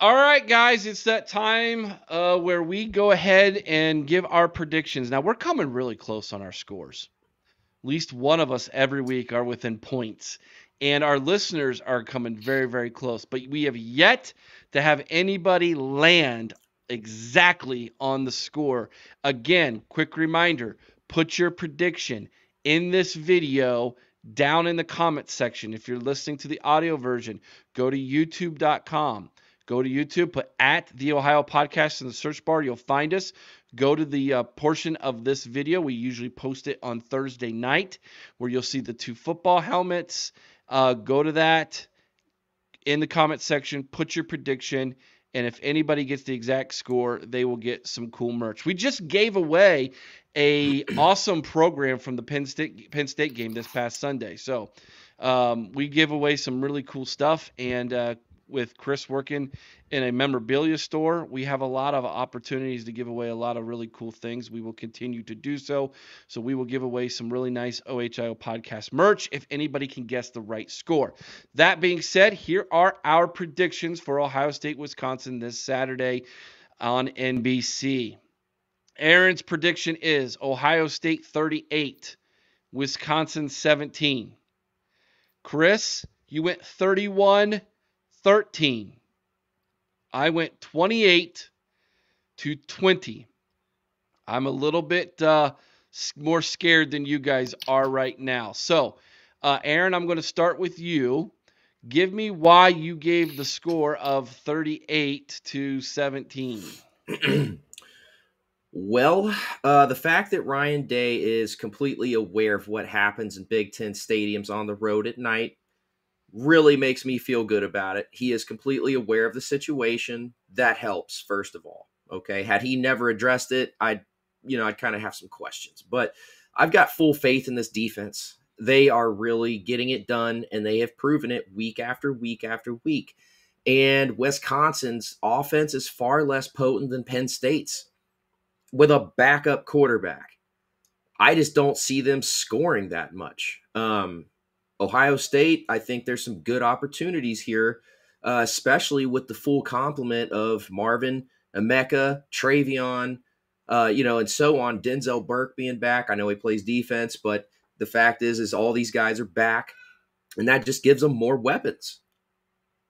All right, guys, it's that time uh, where we go ahead and give our predictions. Now, we're coming really close on our scores. At least one of us every week are within points. And our listeners are coming very, very close. But we have yet to have anybody land exactly on the score. Again, quick reminder put your prediction in this video down in the comment section. If you're listening to the audio version, go to youtube.com Go to YouTube, put at the Ohio Podcast in the search bar. You'll find us. Go to the uh, portion of this video. We usually post it on Thursday night where you'll see the two football helmets. Uh, go to that in the comment section, put your prediction. And if anybody gets the exact score, they will get some cool merch. We just gave away a awesome program from the Penn State Penn State game this past Sunday. So um, we give away some really cool stuff, and uh, with Chris working in a memorabilia store, we have a lot of opportunities to give away a lot of really cool things. We will continue to do so. So we will give away some really nice OHIO podcast merch if anybody can guess the right score. That being said, here are our predictions for Ohio State Wisconsin this Saturday on NBC. Aaron's prediction is Ohio State 38, Wisconsin 17. Chris, you went 31- 13. I went 28 to 20. I'm a little bit uh, more scared than you guys are right now. So, uh, Aaron, I'm going to start with you. Give me why you gave the score of 38 to 17. well, uh, the fact that Ryan Day is completely aware of what happens in Big Ten stadiums on the road at night really makes me feel good about it. He is completely aware of the situation. That helps, first of all. Okay. Had he never addressed it, I'd, you know, I'd kind of have some questions. But I've got full faith in this defense. They are really getting it done, and they have proven it week after week after week. And Wisconsin's offense is far less potent than Penn State's with a backup quarterback. I just don't see them scoring that much. Um, Ohio State, I think there's some good opportunities here, uh, especially with the full complement of Marvin, Emeka, TreVeyon, uh, you know, and so on. Denzel Burke being back. I know he plays defense, but the fact is, is all these guys are back, and that just gives them more weapons.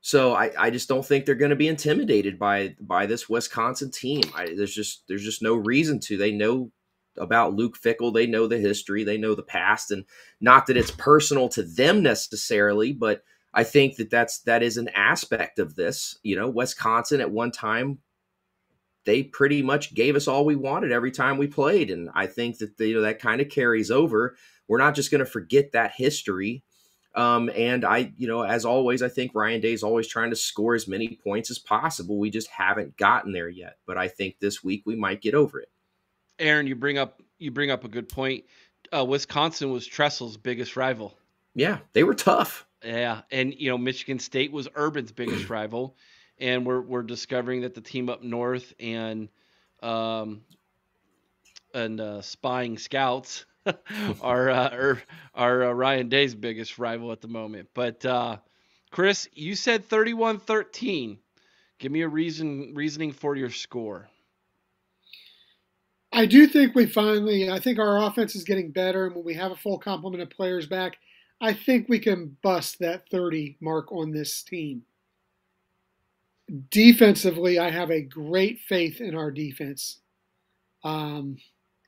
So I, I just don't think they're going to be intimidated by by this Wisconsin team. I, there's just there's just no reason to. They know about Luke Fickell. They know the history, they know the past, and not that it's personal to them necessarily, but I think that that's that is an aspect of this. You know, Wisconsin at one time they pretty much gave us all we wanted every time we played, and I think that you know that kind of carries over. We're not just going to forget that history. Um, and I, you know, as always, I think Ryan Day is always trying to score as many points as possible. We just haven't gotten there yet. But I think this week we might get over it. Aaron, you bring up you bring up a good point. Uh, Wisconsin was Tressel's biggest rival. Yeah, they were tough. Yeah, and you know Michigan State was Urban's biggest rival, and we're we're discovering that the team up north and um, and uh, spying scouts are uh, are, are uh, Ryan Day's biggest rival at the moment. But uh, Chris, you said 31-13. Give me a reason reasoning for your score. I do think we finally, I think our offense is getting better. And when we have a full complement of players back, I think we can bust that 30 mark on this team. Defensively, I have a great faith in our defense. Um,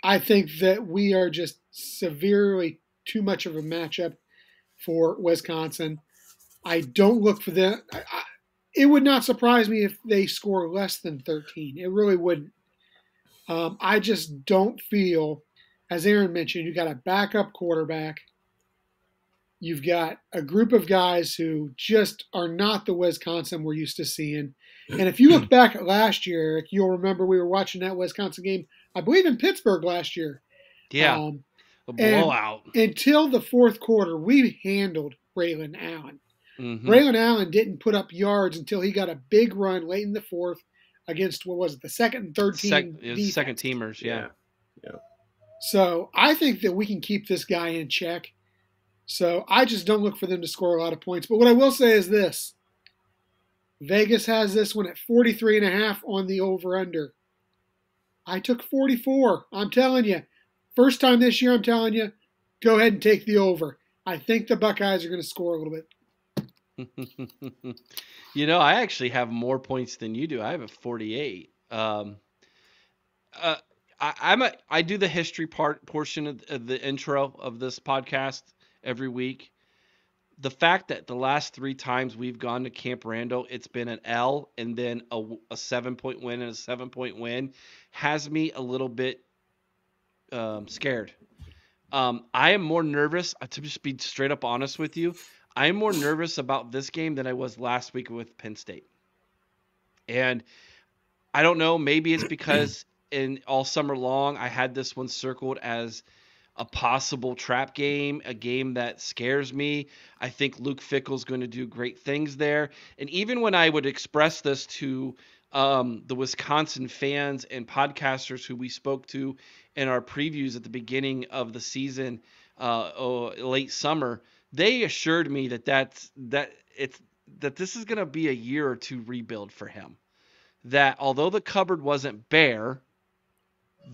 I think that we are just severely too much of a matchup for Wisconsin. I don't look for them. I, I, it would not surprise me if they score less than 13. It really wouldn't. Um, I just don't feel, as Aaron mentioned, you've got a backup quarterback. You've got a group of guys who just are not the Wisconsin we're used to seeing. And if you look back at last year, Eric, you'll remember we were watching that Wisconsin game, I believe in Pittsburgh last year. Yeah. Um, a blowout. Until the fourth quarter, we handled Braylon Allen. Mm-hmm. Braylon Allen didn't put up yards until he got a big run late in the fourth against what was it, the second and third team? Sec- second teamers, yeah. yeah. yeah. So I think that we can keep this guy in check. So I just don't look for them to score a lot of points. But what I will say is this Vegas has this one at 43 and a half on the over under. I took 44. I'm telling you, first time this year, I'm telling you, go ahead and take the over. I think the Buckeyes are going to score a little bit. you know, I actually have more points than you do. I have a 48. Um, uh, I, I'm a I do the history part portion of, of the intro of this podcast every week. The fact that the last three times we've gone to Camp Randall, it's been an L and then a, a seven point win and a seven point win, has me a little bit um, scared. Um, I am more nervous uh, to just be straight up honest with you. I am more nervous about this game than I was last week with Penn State, and I don't know. Maybe it's because in all summer long, I had this one circled as a possible trap game, a game that scares me. I think Luke Fickell's going to do great things there. And even when I would express this to um, the Wisconsin fans and podcasters who we spoke to in our previews at the beginning of the season, uh, oh, late summer, they assured me that that's that it's that this is going to be a year or two rebuild for him. That although the cupboard wasn't bare,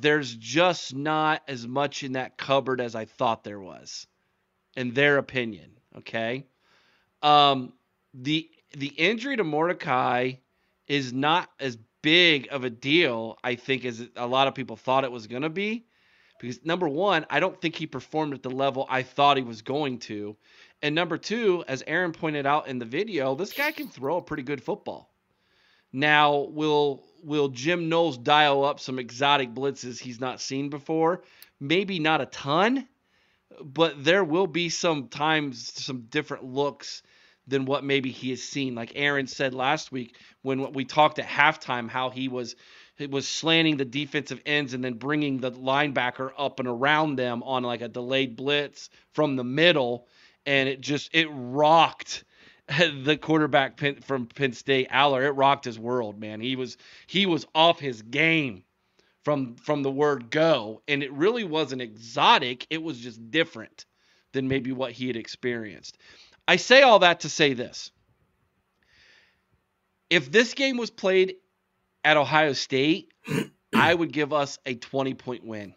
there's just not as much in that cupboard as I thought there was, in their opinion. Okay, um, the the injury to Mordecai is not as big of a deal, I think, as a lot of people thought it was going to be. Because number one, I don't think he performed at the level I thought he was going to. And number two, as Aaron pointed out in the video, this guy can throw a pretty good football. Now, will will Jim Knowles dial up some exotic blitzes he's not seen before? Maybe not a ton, but there will be some times some different looks than what maybe he has seen. Like Aaron said last week when we talked at halftime, how he was it was slanting the defensive ends and then bringing the linebacker up and around them on like a delayed blitz from the middle, and it just it rocked the quarterback from Penn State, Allar, it rocked his world, man. He was he was off his game from from the word go, and it really wasn't exotic. It was just different than maybe what he had experienced. I say all that to say this. If this game was played at Ohio State, I would give us a 20 point win.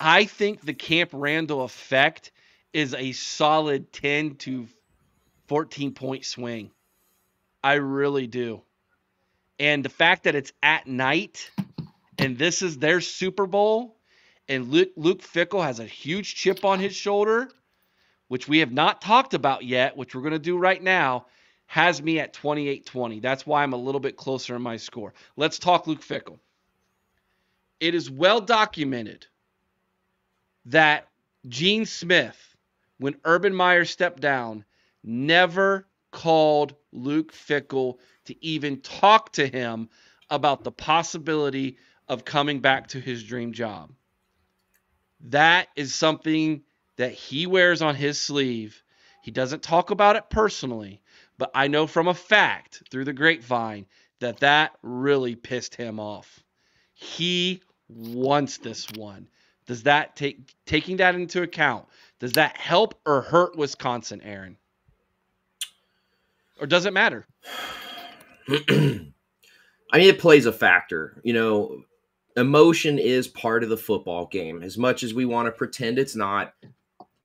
I think the Camp Randall effect is a solid 10 to 14 point swing. I really do. And the fact that it's at night and this is their Super Bowl and Luke, Luke Fickell has a huge chip on his shoulder, which we have not talked about yet, which we're going to do right now, has me at 28 20. That's why I'm a little bit closer in my score. Let's talk Luke Fickell. It is well documented that Gene Smith, when Urban Meyer stepped down, never called Luke Fickell to even talk to him about the possibility of coming back to his dream job. That is something that he wears on his sleeve. He doesn't talk about it personally, but I know from a fact through the grapevine that that really pissed him off. He wants this one. Does that take taking that into account? Does that help or hurt Wisconsin, Aaron? or does it matter? I mean, it plays a factor. You know, emotion is part of the football game. As much as we want to pretend it's not,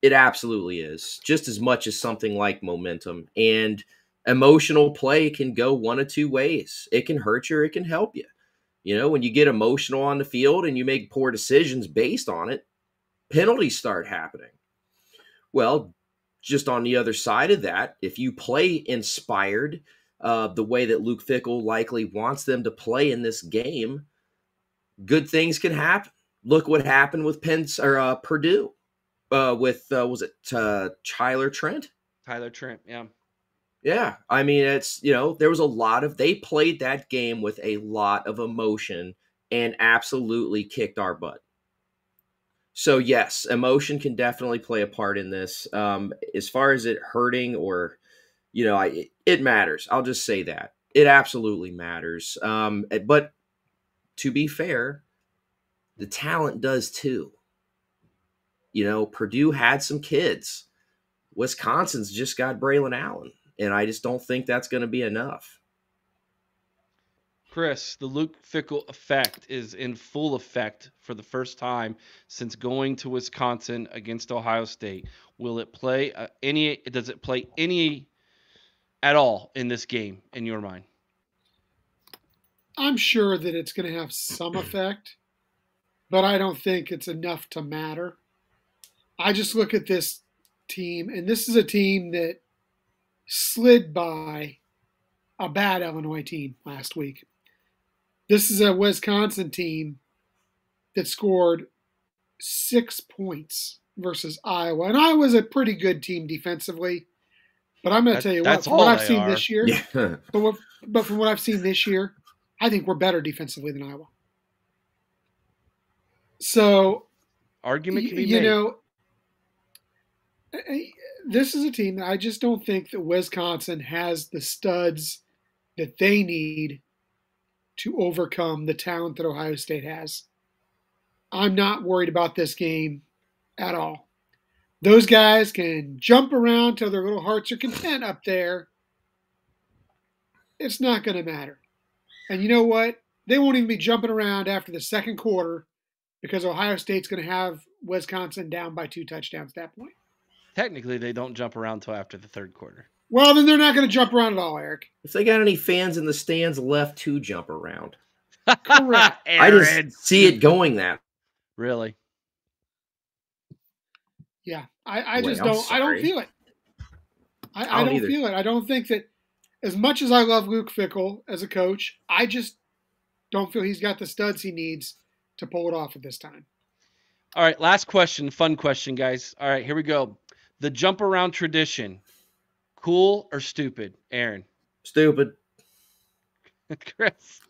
it absolutely is. Just as much as something like momentum. And emotional play can go one of two ways it can hurt you it can help you. You know, when you get emotional on the field and you make poor decisions based on it, penalties start happening. Well, just on the other side of that, if you play inspired uh, the way that Luke Fickell likely wants them to play in this game, good things can happen. Look what happened with Penn or uh, Purdue uh, with uh, was it uh, Tyler Trent? Tyler Trent, yeah. Yeah, I mean it's you know there was a lot of they played that game with a lot of emotion and absolutely kicked our butt. So yes, emotion can definitely play a part in this. Um, as far as it hurting or, you know, I, it matters. I'll just say that it absolutely matters. Um, eh, but to be fair, the talent does too. You know, Purdue had some kids. Wisconsin's just got Braylon Allen. And I just don't think that's going to be enough. Chris, the Luke Fickell effect is in full effect for the first time since going to Wisconsin against Ohio State. Will it play uh, any? Does it play any at all in this game in your mind? I'm sure that it's going to have some effect, but I don't think it's enough to matter. I just look at this team, and this is a team that slid by a bad Illinois team last week. This is a Wisconsin team that scored six points versus Iowa, and Iowa's a pretty good team defensively. But I'm going to tell you what, from what I've seen are. this year, Yeah. but, what, but from what I've seen this year, I think we're better defensively than Iowa. So Argument can be you made. know, I- this is a team that I just don't think that Wisconsin has the studs that they need to overcome the talent that Ohio State has. I'm not worried about this game at all. Those guys can jump around till their little hearts are content up there. It's not going to matter. And you know what? They won't even be jumping around after the second quarter because Ohio State's going to have Wisconsin down by two touchdowns at that point. Technically, they don't jump around until after the third quarter. Well, then they're not going to jump around at all, Eric. if they got any fans in the stands left to jump around, Correct. I Aaron. just see it going that. really. Yeah, I, I Wait, just I'm don't. I don't feel it. I, I I don't don't feel it. I don't think that. As much as I love Luke Fickell as a coach, I just don't feel he's got the studs he needs to pull it off at this time. All right, last question, fun question, guys. All right, here we go. The jump around tradition, cool or stupid? Aaron, Stupid. Chris.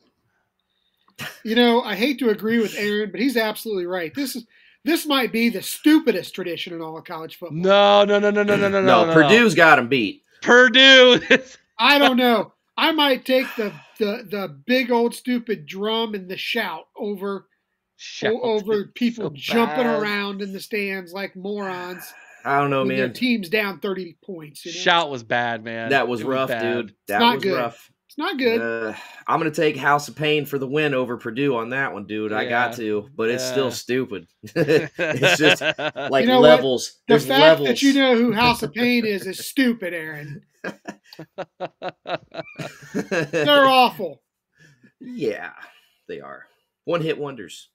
You know, I hate to agree with Aaron, but he's absolutely right. This is this might be the stupidest tradition in all of college football. No, no, no, no, no, no, no, No, no. Purdue's got him beat. Purdue. I don't know. I might take the the the big old stupid drum and the shout over Shout. over people so jumping around in the stands like morons I don't know, when their man. Your team's down 30 points. You know? Shout was bad, man. That was It rough, bad. dude. That not was good. rough. It's not good. Uh, I'm gonna take House of Pain for the win over Purdue on that one, dude. I got to, but it's Yeah. still stupid. it's just like You know what? levels. the There's fact levels. that you know who House of Pain is is stupid, Aaron. They're awful. yeah, they are one hit wonders.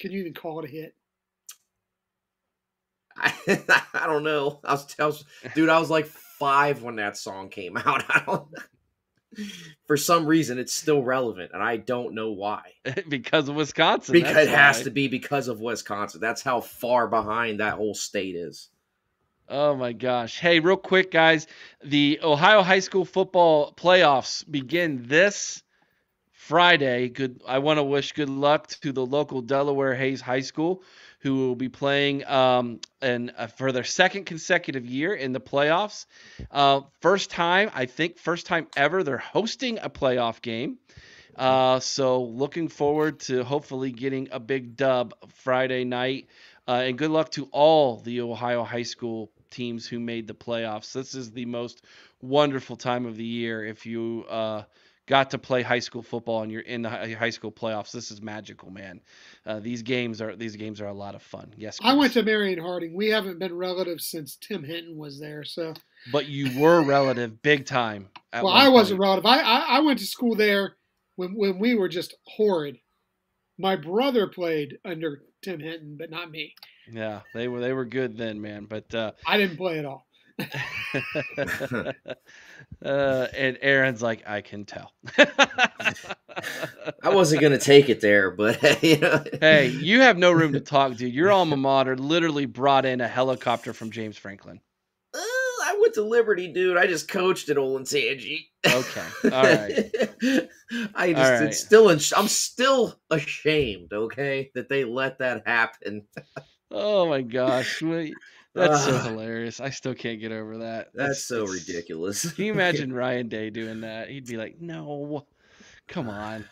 Can you even call it a hit? I, I don't know. I was, I was, dude. I was like five when that song came out. I don't. For some reason, it's still relevant, and I don't know why. because of Wisconsin. Because it has why. to be because of Wisconsin. That's how far behind that whole state is. Oh my gosh. Hey, real quick, guys. The Ohio High School football playoffs begin this Friday. Good. I want to wish good luck to the local Delaware Hayes High School, who will be playing um, and uh, for their second consecutive year in the playoffs. Uh, first time, I think, first time ever, they're hosting a playoff game. Uh, so looking forward to hopefully getting a big dub Friday night. Uh, and good luck to all the Ohio high school teams who made the playoffs. This is the most wonderful time of the year if you uh, got to play high school football and you're in the high school playoffs. This is magical, man. Uh, these games are these games are a lot of fun. Yes, I went to Marion Harding. We haven't been relatives since Tim Hinton was there. So, but you were relative big time. well, I wasn't relative. I, I I went to school there when when we were just horrid. My brother played under Tim Hinton, but not me. Yeah, they were they were good then, man. But uh, I didn't play at all. uh, and Aaron's like, I can tell. I wasn't gonna take it there, but you know. hey, you have no room to talk, dude. Your alma mater literally brought in a helicopter from James Franklin. Uh, I went to Liberty, dude. I just coached at Olentangy. Okay, all right. I just All right. still in, I'm still ashamed, okay, that they let that happen. Oh my gosh, that's so Ah. hilarious. I still can't get over that. That's so ridiculous. Can you imagine Ryan Day doing that? He'd be like, "No, come on."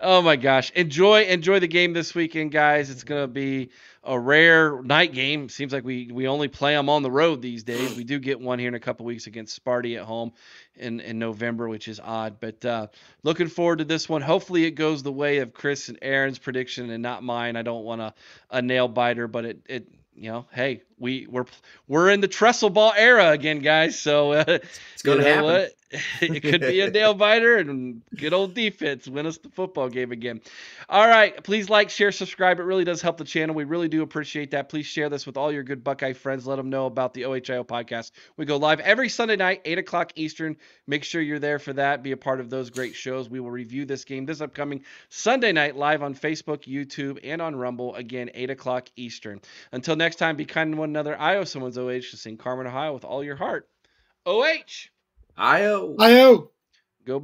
Oh my gosh. Enjoy enjoy the game this weekend, guys. It's going to be a rare night game. Seems like we we only play them on the road these days. We do get one here in a couple weeks against Sparty at home in in November, which is odd. But uh, looking forward to this one. Hopefully it goes the way of Chris and Aaron's prediction and not mine. I don't want a, a nail biter, but it it you know, hey, we we're we're in the Tressel ball era again, guys. So uh, it's going to happen. What? it could be a nail biter and good old defense win us the football game again. All right, please like, share, subscribe. It really does help the channel. We really do appreciate that. Please share this with all your good Buckeye friends. Let them know about the OHIO podcast. We go live every Sunday night, eight o'clock Eastern. Make sure you're there for that. Be a part of those great shows. We will review this game this upcoming Sunday night live on Facebook, YouTube, and on Rumble. Again, eight o'clock Eastern. Until next time, be kind to one another. I owe someone's OH to sing Carmen, Ohio with all your heart. OH. IO. IO. Go